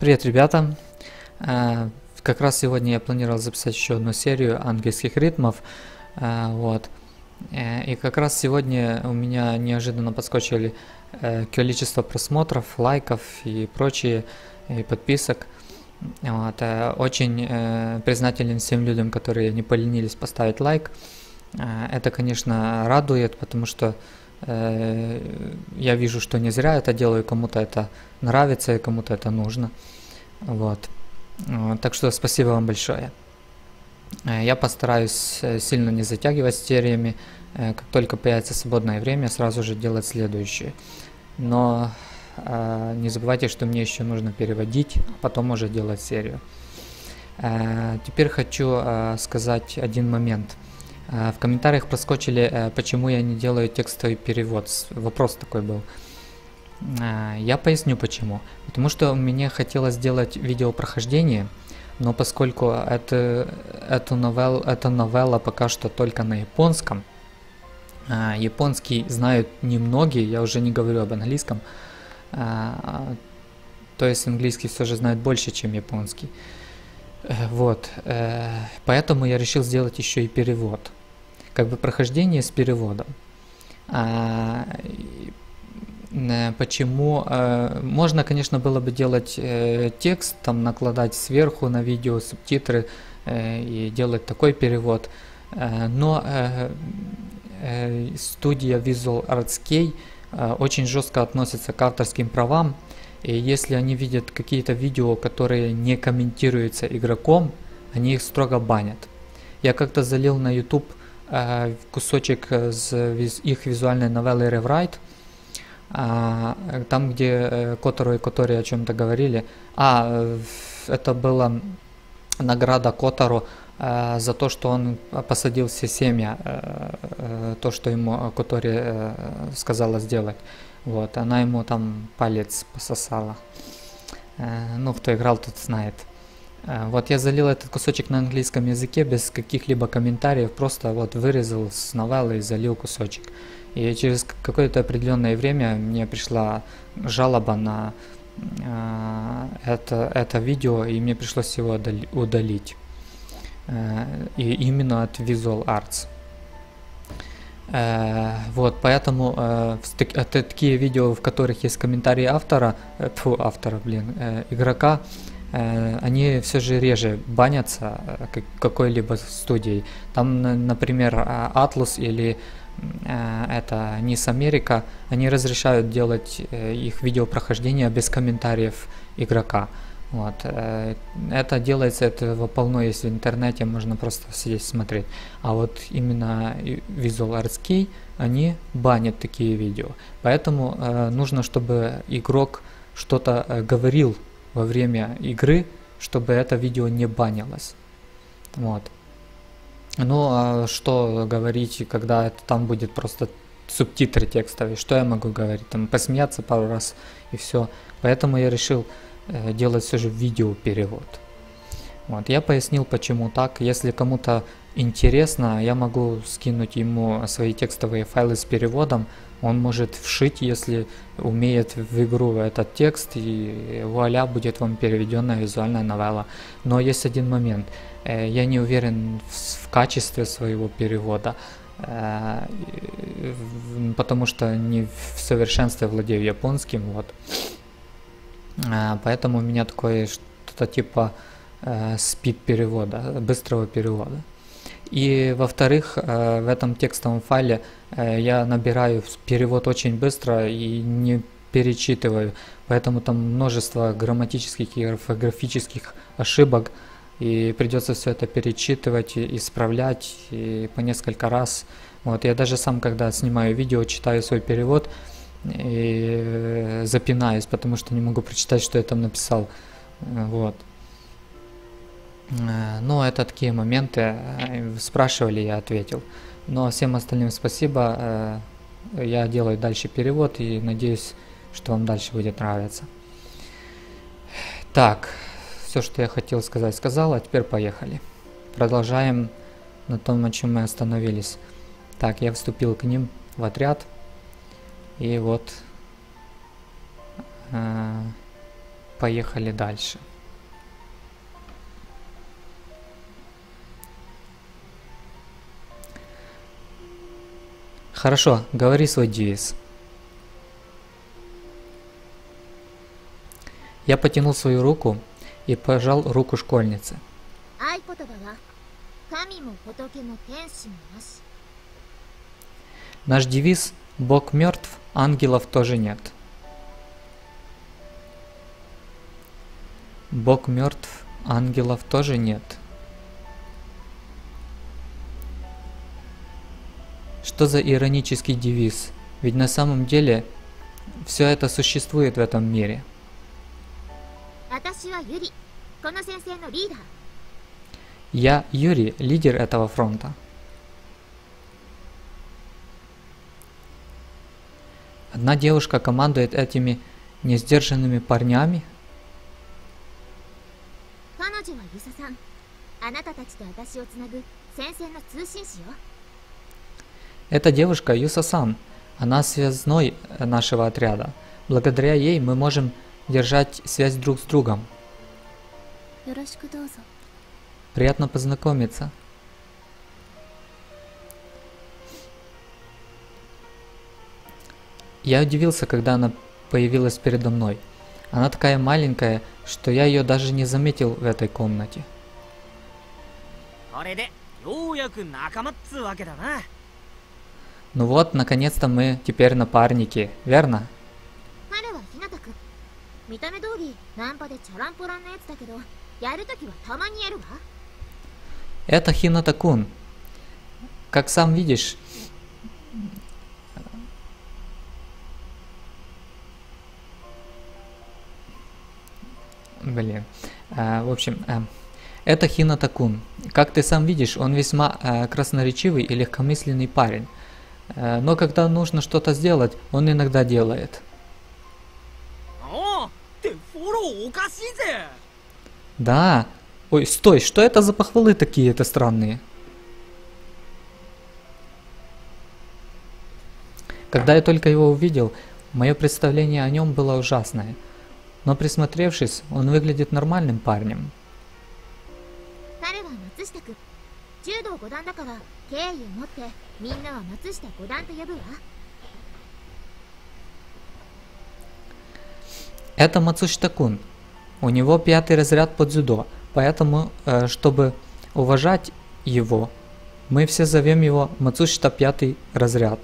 Привет, ребята! Э, как раз сегодня я планировал записать еще одну серию английских ритмов. Э, вот. Э, и как раз сегодня у меня неожиданно подскочили количество просмотров, лайков и прочие, и подписок. Вот. Очень признателен всем людям, которые не поленились поставить лайк. Это, конечно, радует, потому что я вижу, что не зря это делаю, кому-то это нравится и кому-то это нужно. Вот. Так что спасибо вам большое. Э, я постараюсь э, сильно не затягивать с сериями. Э, как только появится свободное время, сразу же делать следующее. Но не забывайте, что мне еще нужно переводить, а потом уже делать серию. Теперь хочу сказать один момент. В комментариях проскочили, почему я не делаю текстовый перевод. Вопрос такой был. А, я поясню почему. Потому что мне хотелось сделать видео прохождение, но поскольку это, эту новелл, эта новелла пока что только на японском, а, японский знают немногие, я уже не говорю об английском, а, то есть английский все же знает больше, чем японский. Э, вот, э, поэтому я решил сделать еще и перевод. Как бы прохождение с переводом. Э, почему э, можно, конечно, было бы делать э, текст, там накладать сверху на видео субтитры и делать такой перевод, но студия Visual Arts Key очень жестко относится к авторским правам, и если они видят какие-то видео, которые не комментируются игроком, они их строго банят. Я как-то залил на YouTube кусочек с их визуальной новеллы Rewrite, а, там, где Котору и Котори о чем-то говорили. А, это была награда Котору за то, что он посадил все семья, э, э, то, что ему Котори э, сказала сделать. Вот, она ему там палец пососала. Ну, кто играл, тот знает. Э, вот я залил этот кусочек на английском языке без каких-либо комментариев, просто вот вырезал с новеллы и залил кусочек. И через какое-то определенное время мне пришла жалоба на э, это, это видео, и мне пришлось его удалить. Э, и именно от Visual Arts. Э, вот, поэтому э, это такие видео, в которых есть комментарии автора, э, фу, автора, блин, э, игрока, э, они все же реже банятся э, какой-либо студией. Там, например, Atlus или Э, это NIS Америка, они разрешают делать э, их видеопрохождение без комментариев игрока. Вот. Э, это делается, этого полно есть в интернете, можно просто сидеть смотреть. А вот именно Visual Arts Key, они банят такие видео. Поэтому э, нужно, чтобы игрок что-то э, говорил во время игры, чтобы это видео не банилось. Вот. Ну, а что говорить, когда это там будет просто субтитры текстовые, что я могу говорить, там посмеяться пару раз и все. Поэтому я решил э, делать все же видеоперевод. Вот, я пояснил, почему так. Если кому-то интересно, я могу скинуть ему свои текстовые файлы с переводом. Он может вшить, если умеет в игру этот текст, и вуаля, будет вам переведенная визуальная новелла. Но есть один момент – Э, я не уверен в качестве своего перевода, э, потому что не в совершенстве владею японским, вот. Э, поэтому у меня такое что-то типа спид перевода, быстрого перевода. И во-вторых, в этом текстовом файле я набираю перевод очень быстро и не перечитываю, поэтому там множество грамматических и орфографических ошибок, и придется все это перечитывать и исправлять и по несколько раз. Вот я даже сам, когда снимаю видео, читаю свой перевод и э, запинаюсь, потому что не могу прочитать, что я там написал. Вот. Э, но это такие моменты. Э, спрашивали, я ответил. Но всем остальным спасибо. Я делаю дальше перевод и надеюсь, что вам дальше будет нравиться. Так все, что я хотел сказать, сказал, а теперь поехали. Продолжаем на том, на чем мы остановились. Так, я вступил к ним в отряд. И вот... Э, поехали дальше. Хорошо, говори свой девиз. Я потянул свою руку и пожал руку школьницы. Наш девиз «Бог мертв, ангелов тоже нет». Бог мертв, ангелов тоже нет. Что за иронический девиз? Ведь на самом деле все это существует в этом мире. Я Юрий, лидер этого фронта. Одна девушка командует этими несдержанными парнями. Она Эта девушка Юса-сан. Она связной э, нашего отряда. Благодаря ей мы можем держать связь друг с другом. よろしくどうぞ Приятно познакомиться. Я удивился, когда она появилась передо мной. Она такая маленькая, что я ее даже не заметил в этой комнате. これでようやく仲間っつうわけだな Ну вот, наконец-то мы теперь напарники, верно? Это Хинатакун. Как сам видишь, Блин. А, в общем, а, это Хинатакун. Как ты сам видишь, он весьма а, красноречивый и легкомысленный парень. Э, но когда нужно что-то сделать, он иногда делает. Да. Ой, стой, что это за похвалы такие это странные? Когда я только его увидел, мое представление о нем было ужасное. Но присмотревшись, он выглядит нормальным парнем. 彼は松下くん柔道五段だから敬意を持ってみんなは松下五段と呼ぶわ Это Мацушитакун. У него пятый разряд по дзюдо, поэтому, э, чтобы уважать его, мы все зовем его Мацушита пятый разряд.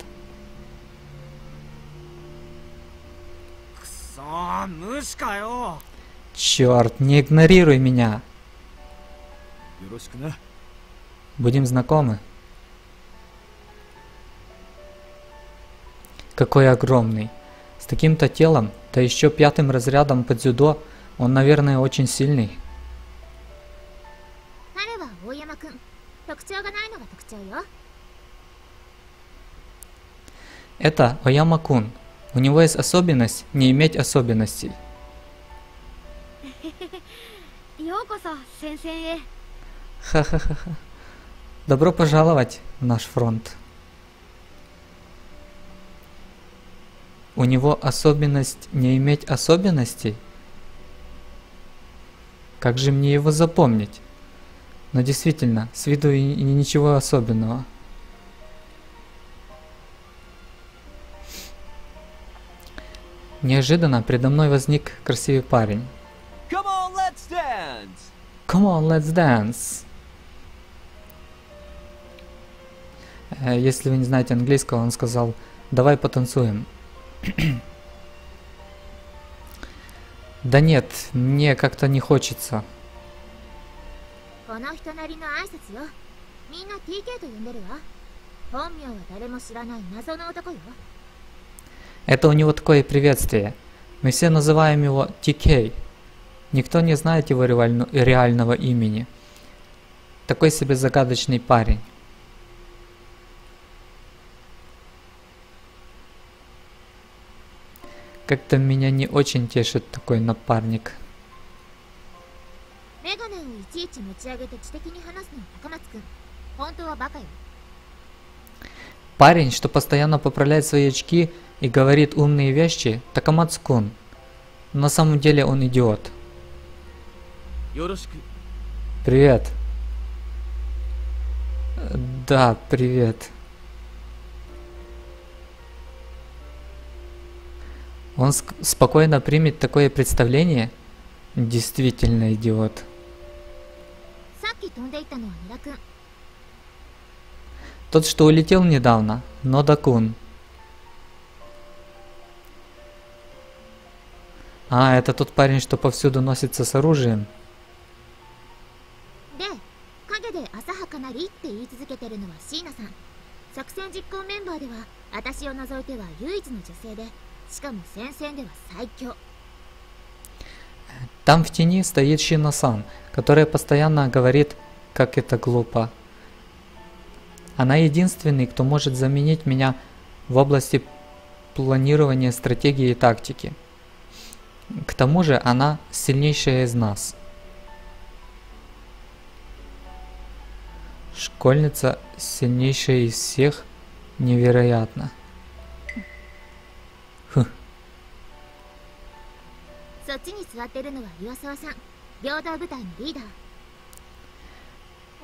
くそー無視かよ Черт, не игнорируй меня. よろしくな Будем знакомы? Какой огромный. С таким-то телом, да еще пятым разрядом по дзюдо, он, наверное, очень сильный. Это Ояма-кун. У него есть особенность не иметь особенностей. Ха-ха-ха-ха. Добро пожаловать в наш фронт. У него особенность не иметь особенностей? Как же мне его запомнить? Но действительно, с виду и, и ничего особенного. Неожиданно передо мной возник красивый парень. Come on, let's dance! Come on, let's dance. Э, если вы не знаете английского, он сказал, давай потанцуем. да нет, мне как-то не хочется. Это у него такое приветствие. Мы все называем его TK. Никто не знает его реального имени. Такой себе загадочный парень. Как-то меня не очень тешит такой напарник. Парень, что постоянно поправляет свои очки и говорит умные вещи, Такамацкун. На самом деле он идиот. Привет. Да, привет. Он спокойно примет такое представление? Действительно идиот. Тот, что улетел недавно, Нодакун. А, это тот парень, что повсюду носится с оружием. Там в тени стоит Шино-сан, которая постоянно говорит, как это глупо. Она единственный, кто может заменить меня в области планирования стратегии и тактики. К тому же она сильнейшая из нас. Школьница сильнейшая из всех невероятно. そっちに座ってるのは岩沢さん平等部隊のリーダー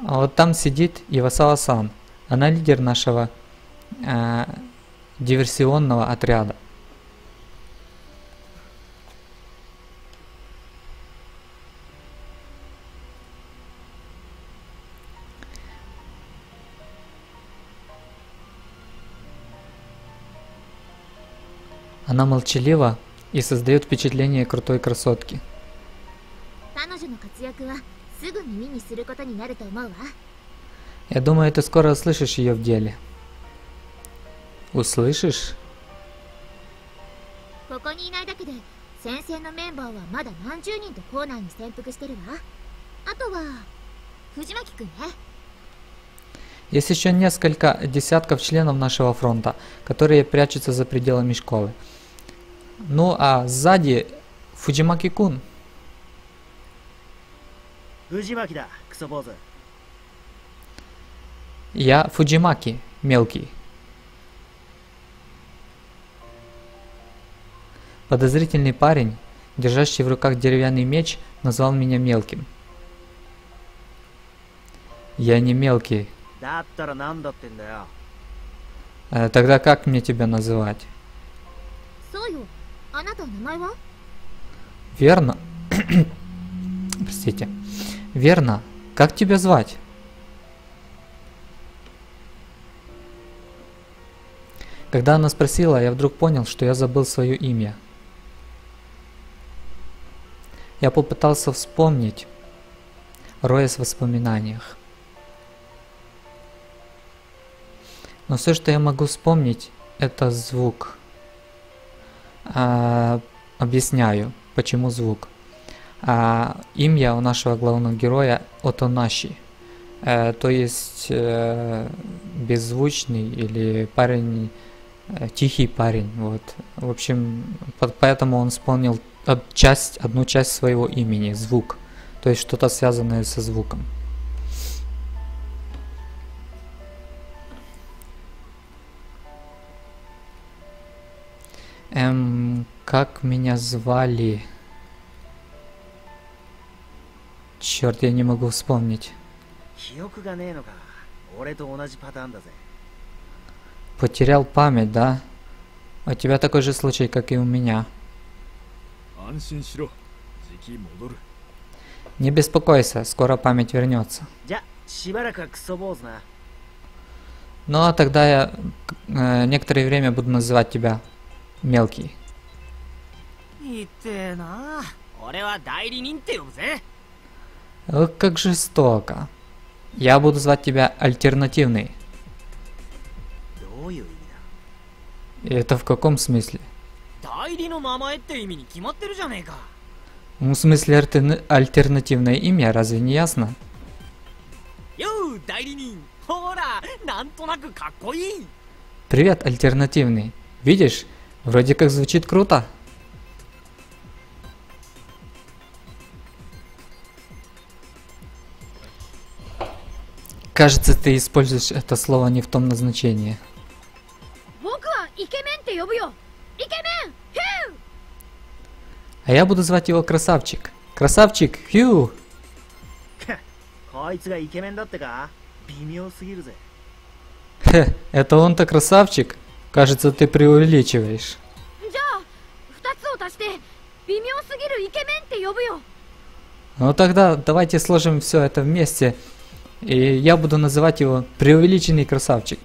А вот там сидит Ивасава-сан. Она лидер нашего э, диверсионного отряда. Она молчалива и создает впечатление крутой красотки. Я думаю, ты скоро услышишь ее в деле. Услышишь? Есть еще несколько десятков членов нашего фронта, которые прячутся за пределами школы. Ну а сзади Фуджимаки-кун. Я Фуджимаки, мелкий. Подозрительный парень, держащий в руках деревянный меч, назвал меня мелким. Я не мелкий. Э, тогда как мне тебя называть? Верно. Простите. Верно. Как тебя звать? Когда она спросила, я вдруг понял, что я забыл свое имя. Я попытался вспомнить, роясь в воспоминаниях. Но все, что я могу вспомнить, это звук. А, объясняю, почему звук. А, имя у нашего главного героя Отонаши. Э, то есть э, беззвучный или парень, э, тихий парень. Вот. В общем, по- поэтому он вспомнил часть, одну часть своего имени, звук. То есть что-то связанное со звуком. Эм, как меня звали? Черт, я не могу вспомнить. Потерял память, да? У тебя такой же случай, как и у меня. Не беспокойся, скоро память вернется. Ну а тогда я э, некоторое время буду называть тебя Мелкий. Э, как жестоко. Я буду звать тебя Альтернативный. И это в каком смысле? Ну, в смысле альтерна альтернативное имя, разве не ясно? Привет, альтернативный. Видишь, Вроде как звучит круто. Кажется, ты используешь это слово не в том назначении. А я буду звать его Красавчик. Красавчик, Хью! Хе, это он-то красавчик. Кажется, ты преувеличиваешь. Ну тогда давайте сложим все это вместе, и я буду называть его преувеличенный красавчик.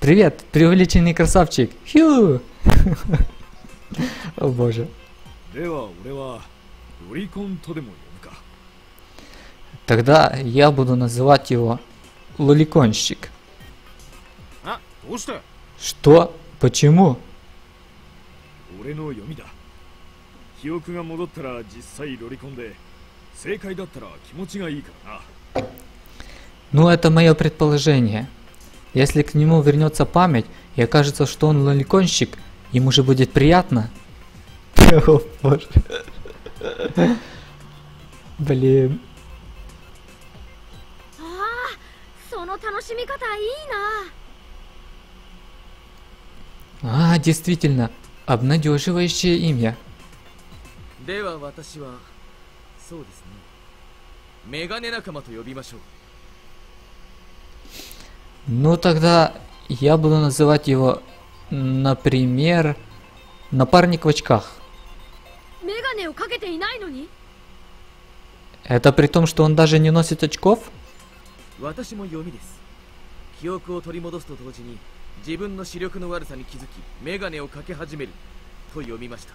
Привет, преувеличенный красавчик. Хью! О боже. Тогда я буду называть его лоликонщик. А, что? Почему? Ну, это мое предположение. Если к нему вернется память и окажется, что он лоликонщик, ему же будет приятно. О боже. Блин. 楽しみ方いいな А, действительно, обнадеживающее имя. では私はそうですねメガネ仲間と呼びましょう Ну, тогда я буду называть его, например, напарник в очках. メガネをかけていないのに Это при том, что он даже не носит очков? 私も読みです記憶を取り戻すと同時に自分の視力の悪さに気づきメガネをかけ始めると読みました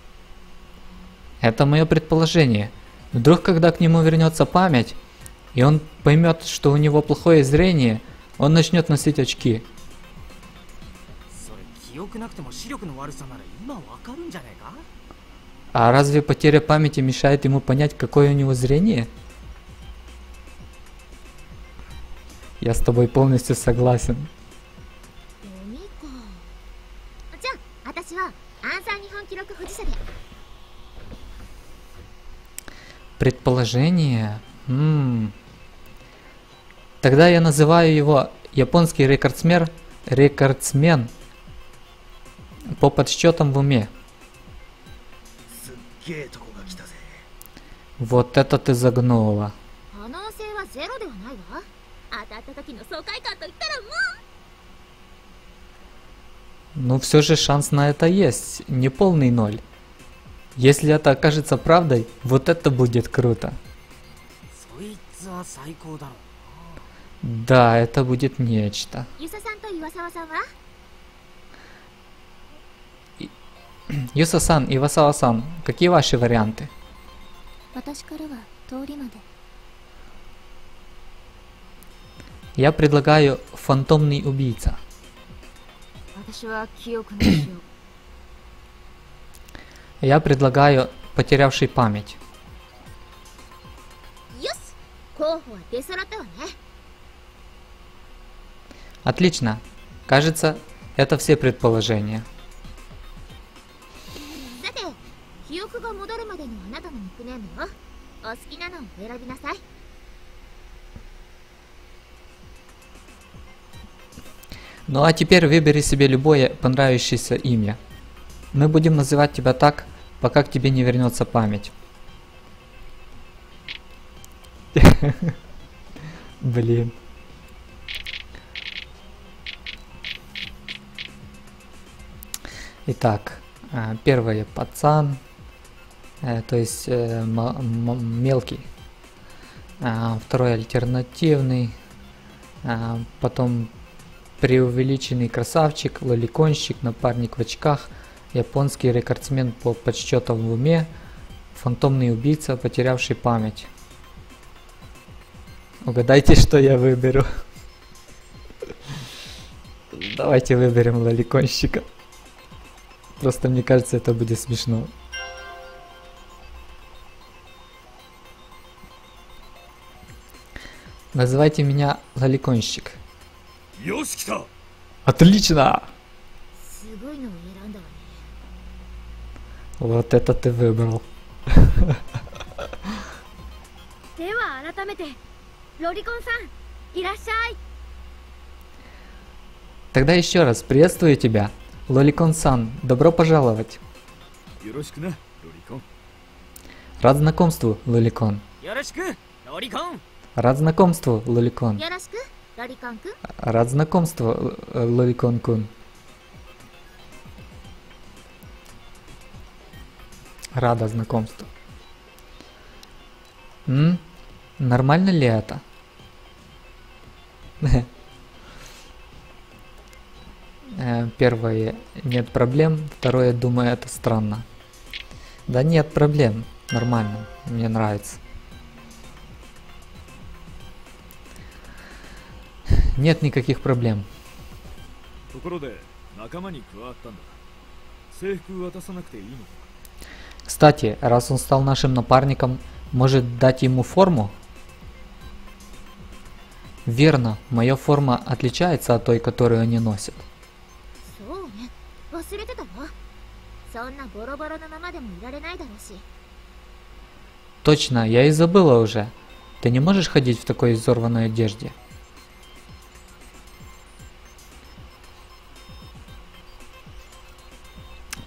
Это мое предположение. Вдруг, когда к нему вернется память, и он поймет, что у него плохое зрение, он начнет носить очки. それ記憶なくても視力の悪さなら今わかるんじゃねえか А разве потеря памяти мешает ему понять, какое у него зрение? Я с тобой полностью согласен. Предположение? М -м. Тогда я называю его японский рекордсмен, рекордсмен по подсчетам в уме. Вот это ты загнула. った時の爽快感といったらもう Но все же шанс на это есть, не полный ноль. Если это окажется правдой, вот это будет круто. そいつは最高だろ Да, это будет нечто. 遊佐さんと岩沢さんは Юса-сан и Васава-сан, какие ваши варианты? 私からは通りまで Я предлагаю фантомный убийца. Я предлагаю потерявший память. Отлично. Кажется, это все предположения. Ну а теперь выбери себе любое понравившееся имя. Мы будем называть тебя так, пока к тебе не вернется память. Блин. Итак, а, первое пацан, э, то есть э, мелкий. Второй альтернативный. Потом преувеличенный красавчик, лоликонщик, напарник в очках, японский рекордсмен по подсчетам в уме, фантомный убийца, потерявший память. Угадайте, что я выберу. Давайте выберем лоликонщика. Просто мне кажется, это будет смешно. Называйте меня лоликонщик. Отлично! Вот это ты выбрал. Тогда еще раз приветствую тебя, Лоликон-сан. Добро пожаловать. Рад знакомству, Лоликон. Рад знакомству, Лоликон. Рад знакомству, Лоликон-кун. Э, Рада знакомству. М? Нормально ли это? Э, первое, нет проблем. Второе, думаю, это странно. Да нет проблем, нормально, мне нравится. Нет никаких проблем. ところで仲間に加わったんだ制服渡さなくていいのか Кстати, раз он стал нашим напарником, может дать ему форму? Верно, моя форма отличается от той, которую они носят. そうね忘れてたわそんなボロボロのままでもいられないだろうし Точно, я и забыла уже. Ты не можешь ходить в такой изорванной одежде?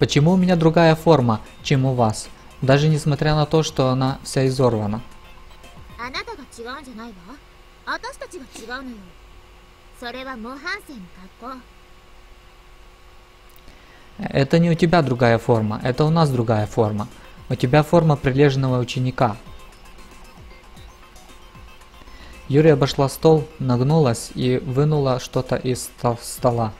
Почему у меня другая форма, чем у вас? Даже несмотря на то, что она вся изорвана. Это не у тебя другая форма, это у нас другая форма. У тебя форма прилежного ученика. Юрия обошла стол, нагнулась и вынула что-то из стола.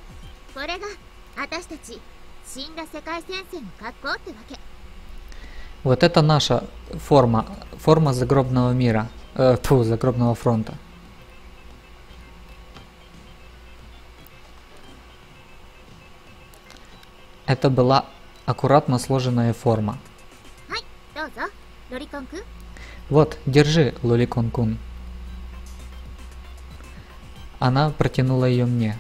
Вот это наша форма, форма загробного мира, э, тьфу, загробного фронта. Это была аккуратно сложенная форма. Вот, держи, Лоликон-кун. Она протянула ее мне.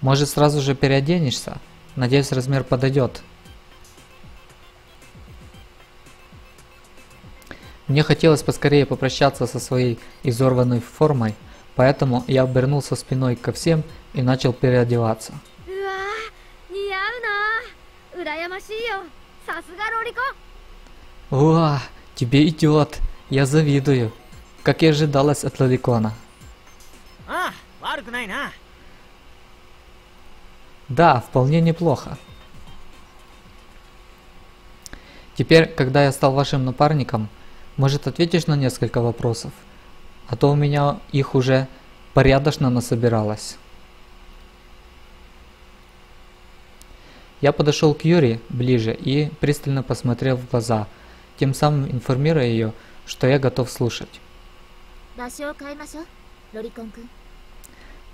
Может, сразу же переоденешься? Надеюсь, размер подойдет. Мне хотелось поскорее попрощаться со своей изорванной формой, поэтому я обернулся спиной ко всем и начал переодеваться. Уа, тебе идет, я завидую, как и ожидалось от Лоликона. А, ладно, на. Да, вполне неплохо. Теперь, когда я стал вашим напарником, может ответишь на несколько вопросов? А то у меня их уже порядочно насобиралось. Я подошел к Юри ближе и пристально посмотрел в глаза, тем самым информируя ее, что я готов слушать.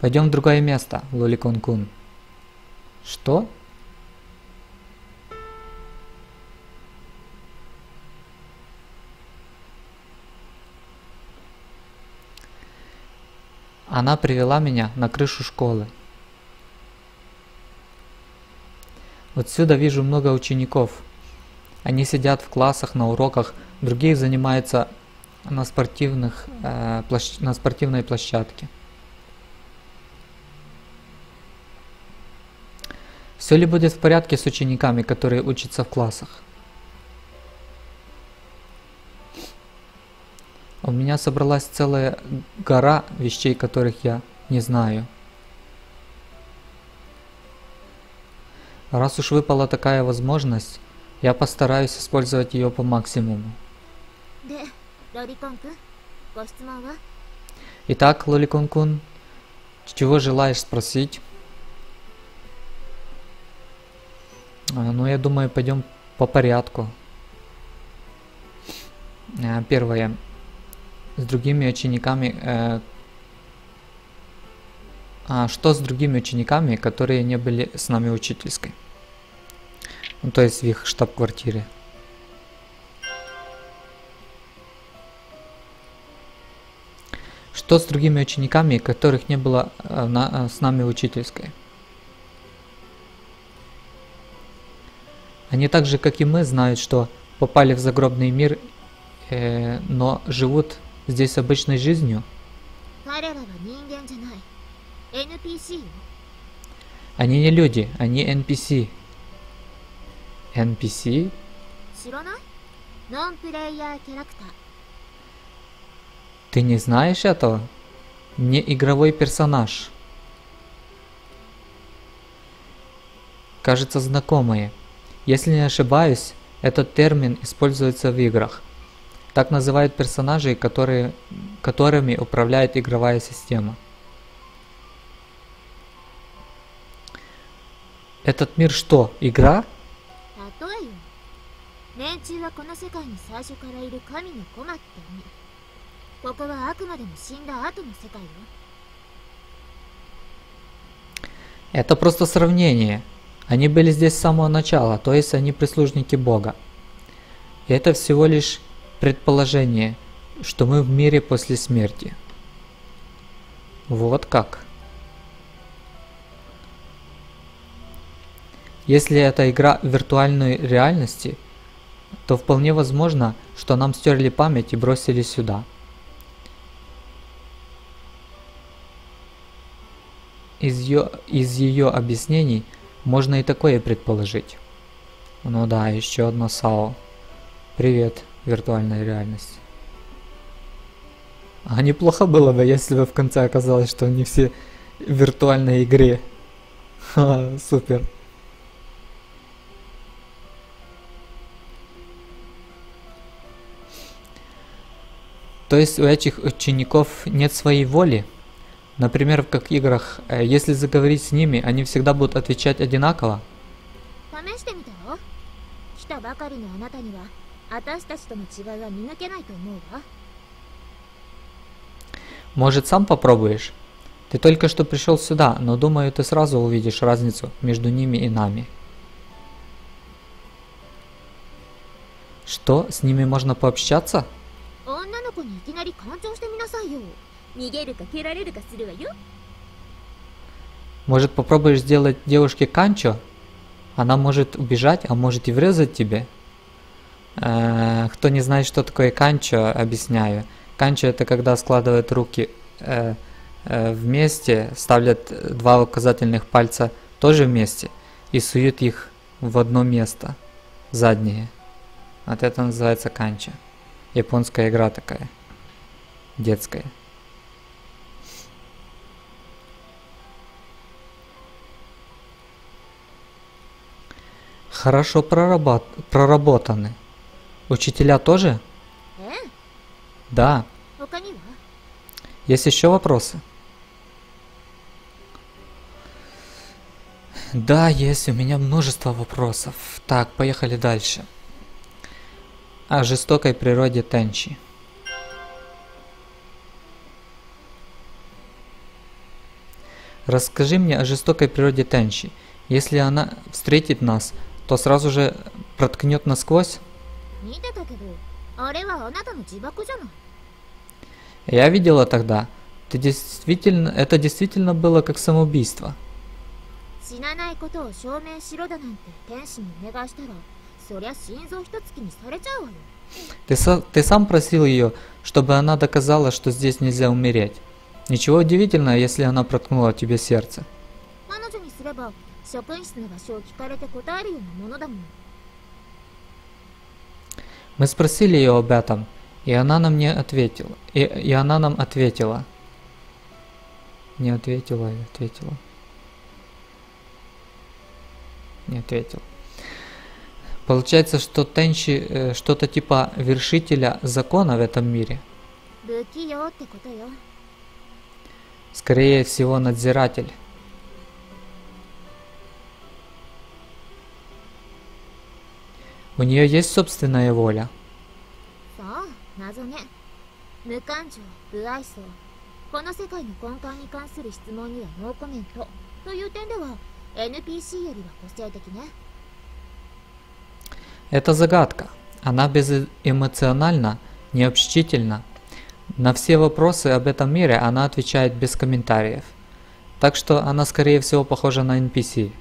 Пойдем в другое место, Лоликон-кун. Что? Она привела меня на крышу школы. Отсюда вижу много учеников. Они сидят в классах на уроках, другие занимаются на, спортивных, э, площ- на спортивной площадке. Все ли будет в порядке с учениками, которые учатся в классах? У меня собралась целая гора вещей, которых я не знаю. Раз уж выпала такая возможность, я постараюсь использовать ее по максимуму. Итак, Лоликон-кун, чего желаешь спросить? А, Ну, я думаю, пойдем по порядку. А, Первое. С другими учениками... э, а что с другими учениками, которые не были с нами учительской? Ну, то есть в их штаб-квартире. Что с другими учениками, которых не было э, на- э, с нами учительской? Они так же, как и мы, знают, что попали в загробный мир, э, но живут здесь обычной жизнью. Они не люди, они NPC. NPC? Ты не знаешь этого? Не игровой персонаж. Кажется, знакомые. Если не ошибаюсь, этот термин используется в играх. Так называют персонажей, которые, которыми управляет игровая система. Этот мир что, игра? Это просто сравнение. Они были здесь с самого начала, то есть они прислужники Бога. И это всего лишь предположение, что мы в мире после смерти. Вот как. Если это игра виртуальной реальности, то вполне возможно, что нам стерли память и бросили сюда. Из ее, из ее объяснений можно и такое предположить. Ну да, еще одно САО. Привет, виртуальная реальность. А неплохо было бы, если бы в конце оказалось, что они все в виртуальной игре. Ха, супер. То есть у этих учеников нет своей воли? Например, в как играх, э, если заговорить с ними, они всегда будут отвечать одинаково. Может, сам попробуешь? Ты только что пришел сюда, но думаю, ты сразу увидишь разницу между ними и нами. Что, с ними можно пообщаться? Может, попробуешь сделать девушке канчо? Она может убежать, а может и врезать тебе. Э, кто не знает, что такое канчо, объясняю. Канчо это когда складывают руки э, э, вместе, ставлят два указательных пальца тоже вместе и суют их в одно место, задние. Вот это называется канчо. Японская игра такая, детская. хорошо проработ... проработаны. Учителя тоже? Э? Да. Ну, есть еще вопросы? Да, есть, у меня множество вопросов. Так, поехали дальше. О жестокой природе Тенчи. Расскажи мне о жестокой природе Тенчи. Если она встретит нас, то сразу же проткнет насквозь. Я видела тогда. Ты действительно, это действительно было как самоубийство. Ты, ты сам просил ее, чтобы она доказала, что здесь нельзя умереть. Ничего удивительного, если она проткнула тебе сердце. 彼女にすれば職員室の場所を聞かれて答えるようなものだもん Мы спросили ее об этом, и она нам не ответила. И, и она нам ответила. Не ответила и ответила. Не ответила. Получается, что Тенчи э, что-то типа вершителя закона в этом мире. 不器用ってことよ Скорее всего, надзиратель. У нее есть собственная воля. Это загадка. Она безэмоциональна, необщительна. На все вопросы об этом мире она отвечает без комментариев. Так что она скорее всего похожа на NPC.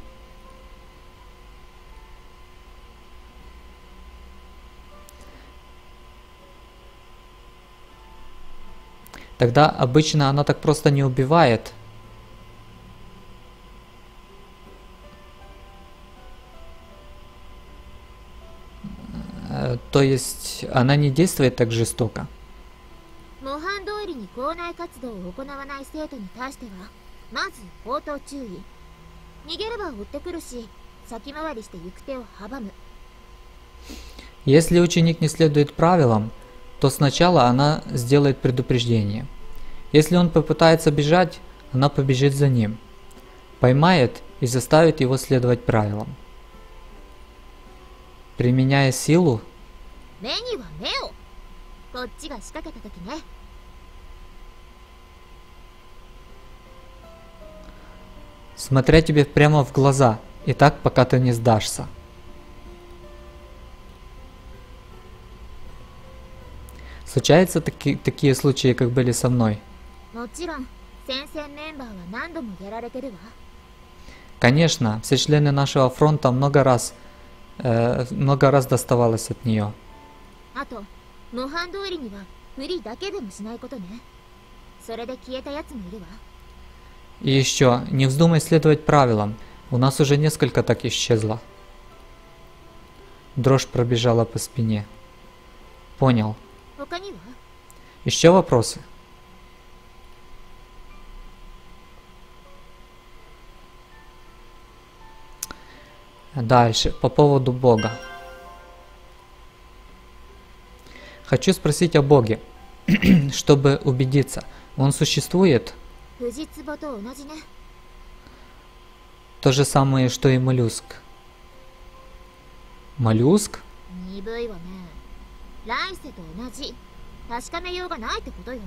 тогда обычно она так просто не убивает. Э, То есть она не действует так жестоко. 模範通りに校内活動を行わない生徒に対してはまず口頭注意逃げれば追ってくるし先回りして行く手を阻む Если ученик не следует правилам, то сначала она сделает предупреждение. Если он попытается бежать, она побежит за ним, поймает и заставит его следовать правилам. Применяя силу, смотря тебе прямо в глаза, и так пока ты не сдашься. Случаются таки, такие случаи, как были со мной? Конечно, все члены нашего фронта много раз, э, много раз доставалось от нее. И еще, не вздумай следовать правилам. У нас уже несколько так исчезло. Дрожь пробежала по спине. Понял. Еще вопросы? Дальше, по поводу Бога. Хочу спросить о Боге, чтобы убедиться, Он существует? То же самое, что и моллюск. Моллюск? 鈍いわね来世と同じ確かめようがないってことよ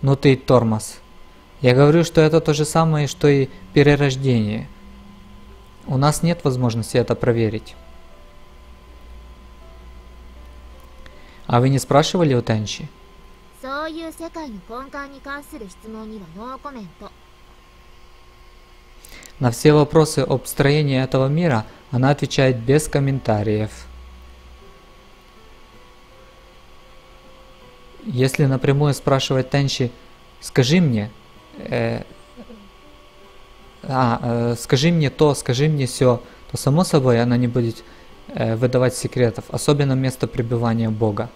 Ну ты и тормоз. Я говорю, что это то же самое, что и перерождение. У нас нет возможности это проверить. А вы не спрашивали у Тенчи? そういう世界の根幹に関する質問にはノーコメント На все вопросы об строении этого мира она отвечает без комментариев. Если напрямую спрашивать Тенчи, скажи мне, э, а, э, скажи мне то, скажи мне все, то само собой она не будет э, выдавать секретов, особенно место пребывания Бога.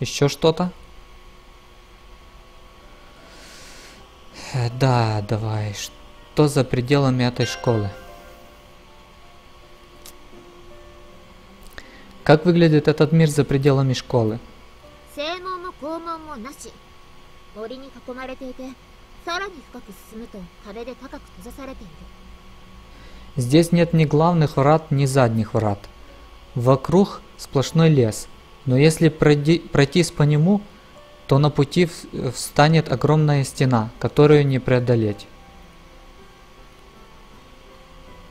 Еще что-то? Э, да, давай, что за пределами этой школы? Как выглядит этот мир за пределами школы? 正門も校門もなし森に囲まれていてさらに深く進むと壁で高く閉ざされている Здесь нет ни главных врат, ни задних врат. Вокруг сплошной лес, но если пройди- пройтись по нему, то на пути в- встанет огромная стена, которую не преодолеть.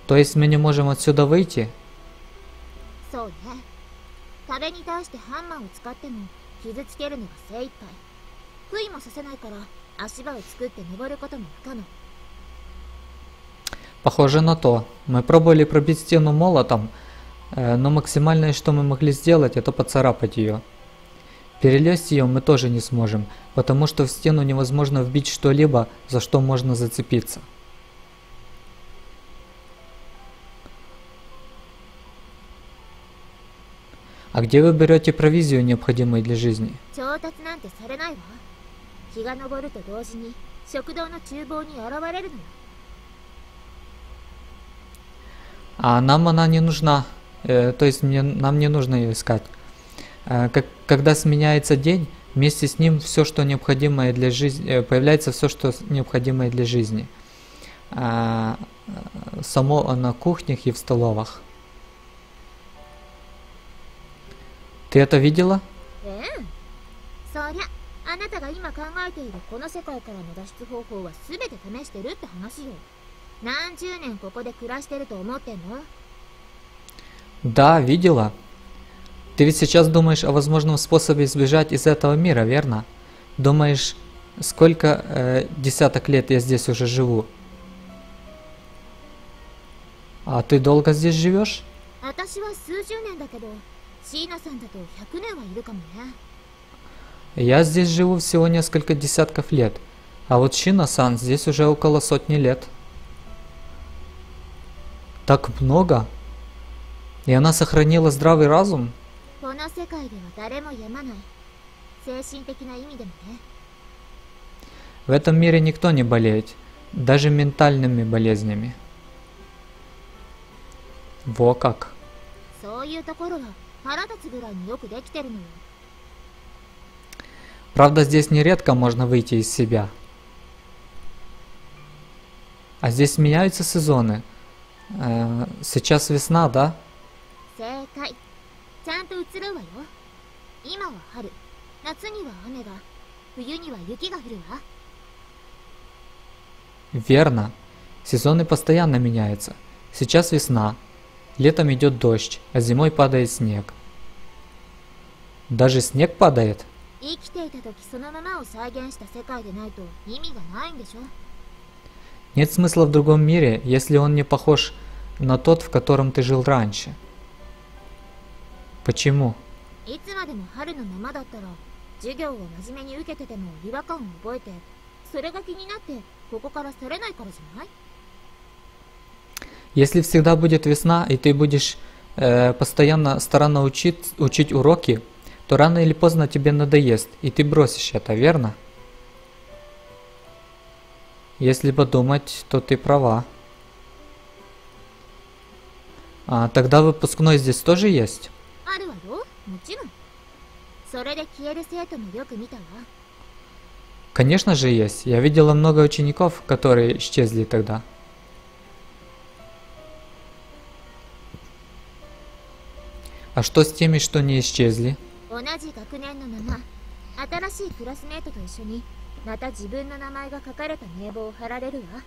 То есть мы не можем отсюда выйти? そうね 壁に対してハンマーを使っても傷つけるのが精一杯杭もさせないから足場を作って登ることも不可能 Похоже на то. Мы пробовали пробить стену молотом, э, но максимальное, что мы могли сделать, это поцарапать ее. Перелезть ее мы тоже не сможем, потому что в стену невозможно вбить что-либо, за что можно зацепиться. А где вы берете провизию, необходимую для жизни? А нам она не нужна. Э, то есть мне, нам не нужно ее искать. Э, как, когда сменяется день, вместе с ним все, что необходимое для жизни, э, появляется все, что необходимое для жизни. А, э, само на кухнях и в столовых. Ты это видела? ええそりゃあなたが今考えているこの世界からの脱出方法は全て試してるって話よ何十年ここで暮らしてると思ってんの Да, видела. Ты ведь сейчас думаешь о возможном способе избежать из этого мира, верно? Думаешь, сколько э, десяток лет я здесь уже живу? А ты долго здесь живешь? 私 は数十年だけど椎名さんだと100年はいるかもね Я здесь живу всего несколько десятков лет, а вот Шина-сан здесь уже около сотни лет. Так много? И она сохранила здравый разум? この世界では誰も病まない精神的な意味でもね В этом мире никто не болеет, даже ментальными болезнями. Во как. そういうところは Правда, здесь нередко можно выйти из себя. А здесь меняются сезоны. Э, сейчас весна, да? Верно. Сезоны постоянно меняются. Сейчас весна, Летом идет дождь, а зимой падает снег. Даже снег падает? Нет смысла в другом мире, если он не похож на тот, в котором ты жил раньше. Почему? Почему? Если всегда будет весна, и ты будешь э, постоянно старанно учить, учить уроки, то рано или поздно тебе надоест, и ты бросишь это, верно? Если подумать, то ты права. А, тогда выпускной здесь тоже есть? Конечно же есть. Я видела много учеников, которые исчезли тогда. А что с теми, что не исчезли? 同じ学年のまま新しいクラスメートと一緒にまた自分の名前が書かれた名簿を貼られるわ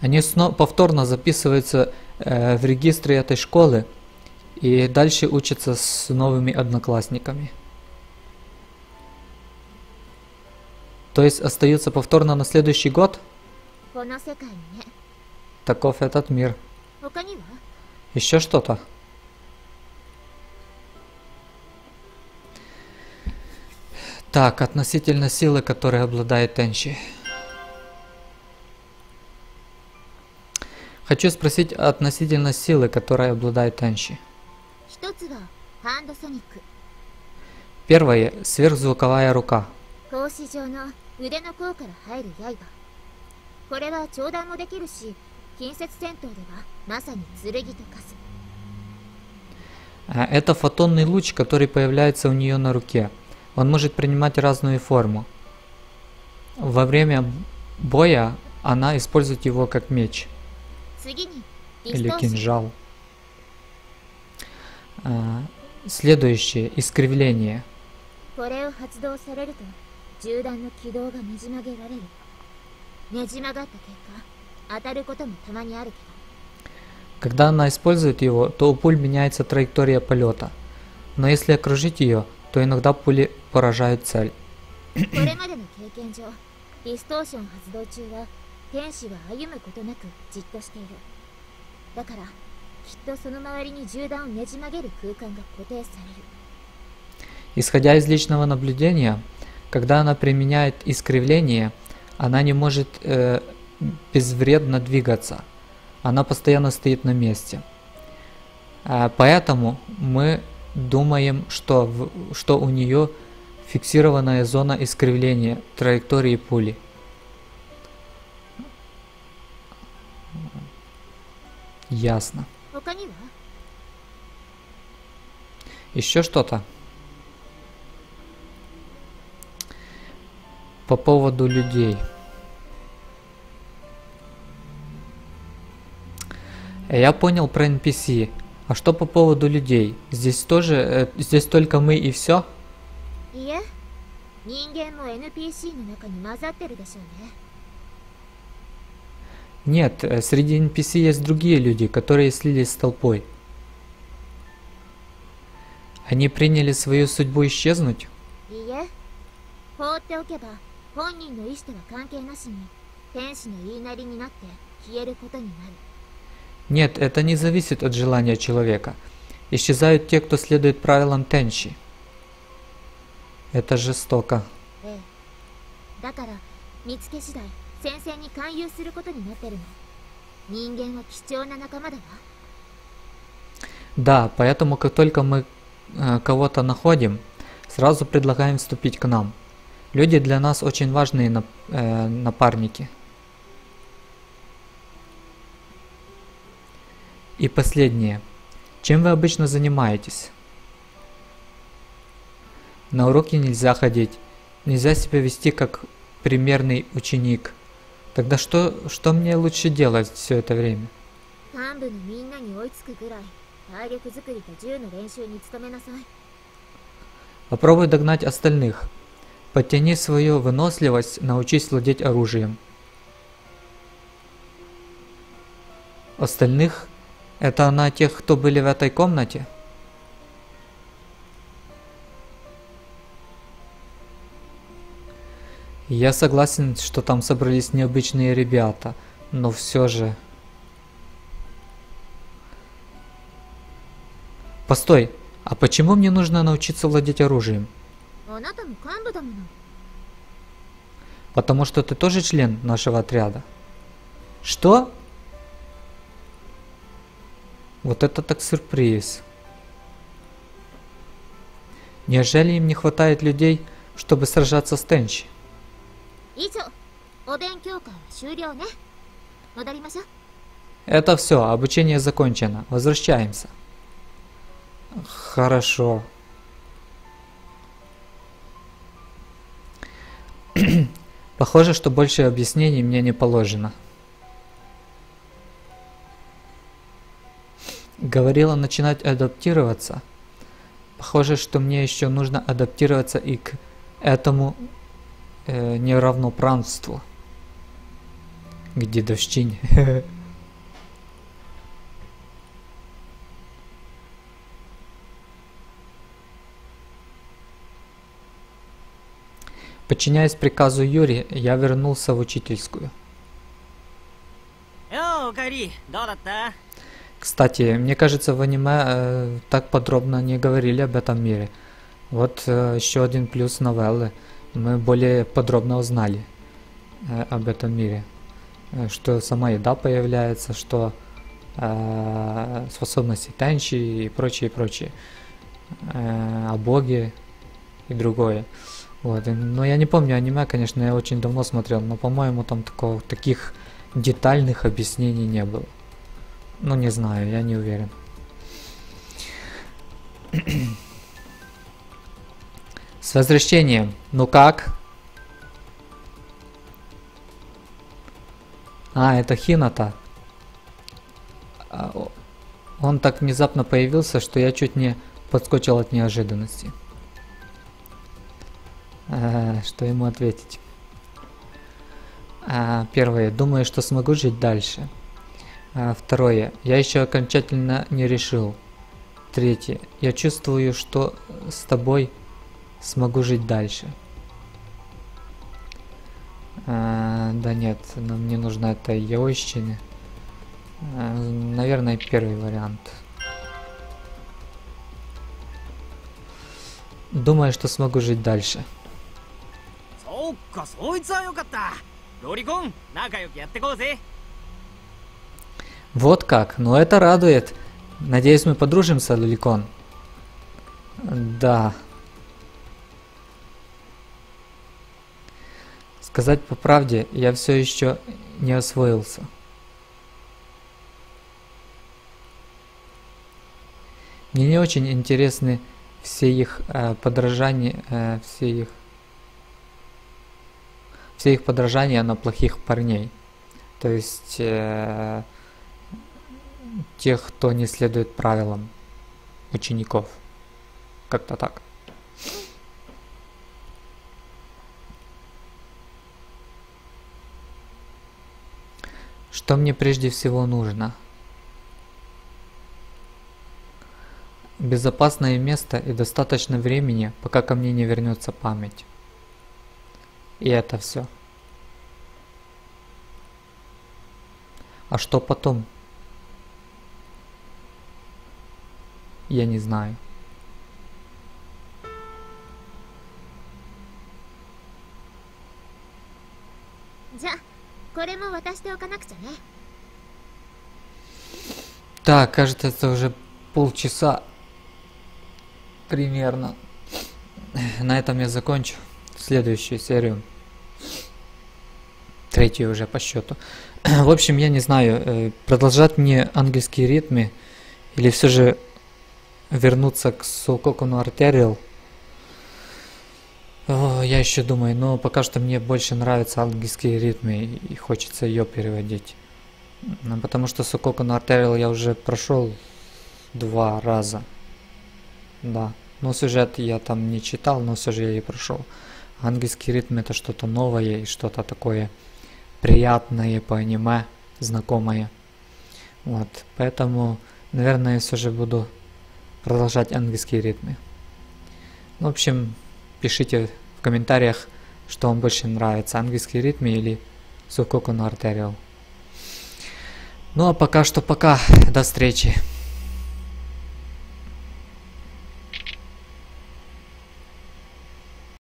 Они сно- повторно записываются э, в регистры этой школы и дальше учатся с новыми одноклассниками. То есть остаются повторно на следующий год? この世界にね Таков этот мир. 他には Еще что-то? Так, относительно силы, которой обладает Тенчи. Хочу спросить относительно силы, которой обладает Тенчи. Первое – сверхзвуковая рука. А, это фотонный луч, который появляется у нее на руке. Он может принимать разную форму. Во время боя она использует его как меч или кинжал. А, следующее искривление. Когда она использует его, то у пуль меняется траектория полета. Но если окружить ее, то иногда пули поражают цель. どこれまでの経験上ディストーション発動中は天使は歩むことなくじっとしているだからきっとその周りに銃弾をねじ曲げる空間が固定される Исходя из личного наблюдения, когда она применяет искривление, она не может э, безвредно двигаться. Она постоянно стоит на месте. А поэтому мы думаем, что, в- что у нее фиксированная зона искривления траектории пули. Ясно. Еще что-то? По поводу людей. Я понял про NPC. А что по поводу людей? Здесь тоже... Э, здесь только мы и все? いえ人間も NPC の中に混ざってるでしょうね Нет, э, среди NPC есть другие люди, которые слились с толпой. Они приняли свою судьбу исчезнуть? いいえ放っておけば本人の意思とは関係なしに天使の言いなりになって消えることになる Нет, это не зависит от желания человека. Исчезают те, кто следует правилам Тенши. Это жестоко. Да, поэтому как только мы э, кого-то находим, сразу предлагаем вступить к нам. Люди для нас очень важные э, напарники. И последнее. Чем вы обычно занимаетесь? На уроки нельзя ходить. Нельзя себя вести как примерный ученик. Тогда что, что мне лучше делать все это время? Попробуй догнать остальных. Подтяни свою выносливость, научись владеть оружием. Остальных? Это она тех, кто были в этой комнате? Я согласен, что там собрались необычные ребята, но все же... Постой, а почему мне нужно научиться владеть оружием? Потому что ты тоже член нашего отряда. Что? Вот это так сюрприз. Неужели им не хватает людей, чтобы сражаться с Тенчи? 以上お勉強会は終了ね戻りましょう Это все, обучение закончено. Возвращаемся. Хорошо. Похоже, что больше объяснений мне не положено. Говорила начинать адаптироваться. Похоже, что мне еще нужно адаптироваться и к этому э, неравноправство. К дедовщине. Подчиняясь приказу Юри, я вернулся в учительскую. Кстати, мне кажется, в аниме э, так подробно не говорили об этом мире. Вот э, еще один плюс новеллы – мы более подробно узнали э, об этом мире. Э, что сама еда появляется, что э, способности Тенчи и прочее, прочее. Э, о боге и другое. Вот. Но я не помню аниме, конечно, я очень давно смотрел, но, по-моему, там такого, таких детальных объяснений не было. Ну, не знаю, я не уверен. С возвращением. Ну как? А, это Хината. А, Он так внезапно появился, что я чуть не подскочил от неожиданности. А, Что ему ответить? А, Первое. Думаю, что смогу жить дальше. А, Второе. Я еще окончательно не решил. Третье. Я чувствую, что с тобой смогу жить дальше. А, да нет, нам не нужно это яойщины. А, наверное, первый вариант. Думаю, что смогу жить дальше. そっかそいつはよかったロリコン仲良くやってこうぜ Вот как, ну это радует. Надеюсь, мы подружимся, Луликон. Да. Сказать по правде, я все еще не освоился. Мне не очень интересны все их э, подражания, э, все их все их подражания на плохих парней. То есть э, тех, кто не следует правилам учеников. Как-то так. Что мне прежде всего нужно? Безопасное место и достаточно времени, пока ко мне не вернется память. И это все. А что потом? Я не знаю. これも渡しておかなくちゃね Так, кажется, это уже полчаса примерно. На этом я закончу следующую серию. Третью уже по счету. В общем, я не знаю, э, продолжать мне английские ритмы или все же вернуться к Сококуну Arterial. Я еще думаю, но пока что мне больше нравятся английские ритмы и хочется ее переводить. Ну, потому что Сококуну Arterial я уже прошел два раза. Да. Но сюжет я там не читал, но все же я и прошел. Английский ритм это что-то новое и что-то такое приятное по аниме, знакомое. Вот, поэтому, наверное, я все же буду продолжать английские ритмы. В общем, пишите в комментариях, что вам больше нравится, английские ритмы или Сукоку на Arterial. Ну а пока что пока, до встречи.